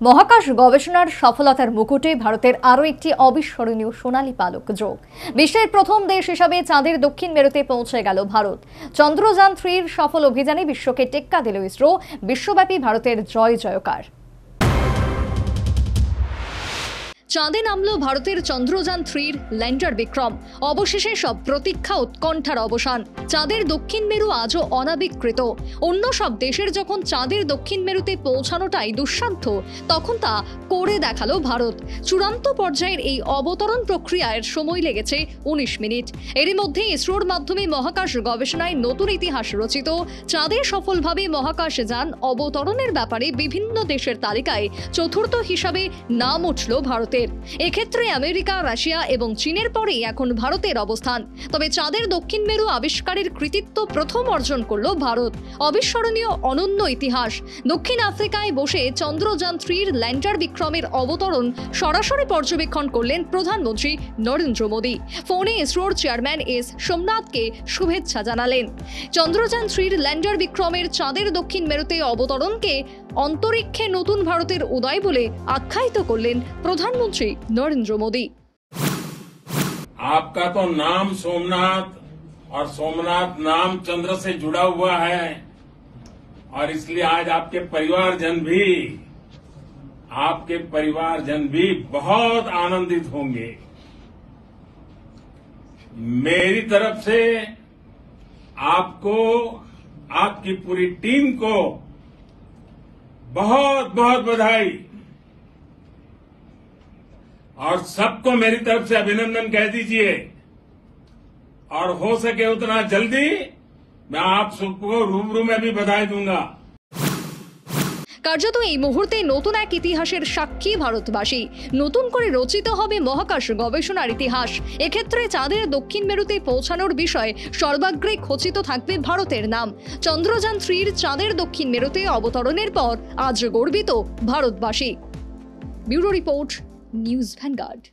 মহাকাশ গবেষণার সফলতার মুকুটে ভারতের আরও একটি অবিস্মরণীয় সোনালী পালক যোগ। বিশ্বের প্রথম দেশ হিসাবে চাঁদের দক্ষিণ মেরুতে পৌঁছে গেল ভারত। চন্দ্রযান থ্রির সফল অভিযানে বিশ্বকে টেক্কা দিল ইসরো। বিশ্বব্যাপী ভারতের জয় জয়কার। চাঁদে নামল ভারতের চন্দ্রযান থ্রির ল্যান্ডার বিক্রম। অবশেষে সব প্রতীক্ষা উৎকণ্ঠার অবসান। চাঁদের দক্ষিণ মেরু আজও অনাবিকৃত। অন্য সব দেশের যখন চাঁদের দক্ষিণ মেরুতে পৌঁছানোটাই দুঃসাধ্য, তখন তা করে দেখাল ভারত। চূড়ান্ত পর্যায়ের এই অবতরণ প্রক্রিয়ার সময় লেগেছে উনিশ মিনিট। এরই মধ্যে ইসরোর মাধ্যমে মহাকাশ গবেষণায় নতুন ইতিহাস রচিত, চাঁদে সফলভাবে মহাকাশ যান অবতরণের ব্যাপারে বিভিন্ন দেশের তালিকায় চতুর্থ হিসাবে নাম উঠল ভারতের এক্ষেত্রে আমেরিকা, রাশিয়া এবং চীনের পরেই এখন ভারতের অবস্থান। তবে চাঁদের দক্ষিণ মেরু আবিষ্কারের কৃতিত্ব প্রথম অর্জন করল ভারত। অবিস্মরণীয় অনন্য ইতিহাস। দক্ষিণ আফ্রিকায় বসে চন্দ্রযান থ্রির ল্যান্ডার বিক্রমের অবতরণ সরাসরি পর্যবেক্ষণ করলেন প্রধানমন্ত্রী নরেন্দ্র মোদী। ফোনে ইসরোর চেয়ারম্যান এস সোমনাথকে শুভেচ্ছা জানালেন। চন্দ্রযান থ্রির ল্যান্ডার বিক্রমের চাঁদের দক্ষিণ মেরুতে অবতরণকে অন্তরিক্ষে নতুন ভারতের উদয় বলে আখ্যায়িত করলেন প্রধানমন্ত্রী। प्रधानमंत्री नरेंद्र मोदी। आपका तो नाम सोमनाथ और सोमनाथ नाम चंद्र से जुड़ा हुआ है और इसलिए आज आपके परिवारजन भी, आपके परिवारजन भी बहुत आनंदित होंगे। मेरी तरफ़ से आपको, आपकी पूरी टीम को बहुत बहुत बधाई। और सबको मेरी तरफ से अभिनंदन कह दीजिए और हो सके उतना जल्दी मैं आप सबको रूबरू में भी बधाई दूंगा কার্যত এই মুহূর্তে নতুন এক ইতিহাসের সাক্ষী ভারতবাসী নতুন করে রচিত হবে মহাকাশ গবেষণার ইতিহাস এক্ষেত্রে চাঁদের দক্ষিণ মেরুতে পৌঁছানোর বিষয়ে সর্বাগ্রে খচিত থাকবে ভারতের নাম চন্দ্রযান থ্রির চাঁদের দক্ষিণ মেরুতে অবতরণের পর আজ গর্বিত ভারতবাসী ব্যুরো রিপোর্ট News Vanguard.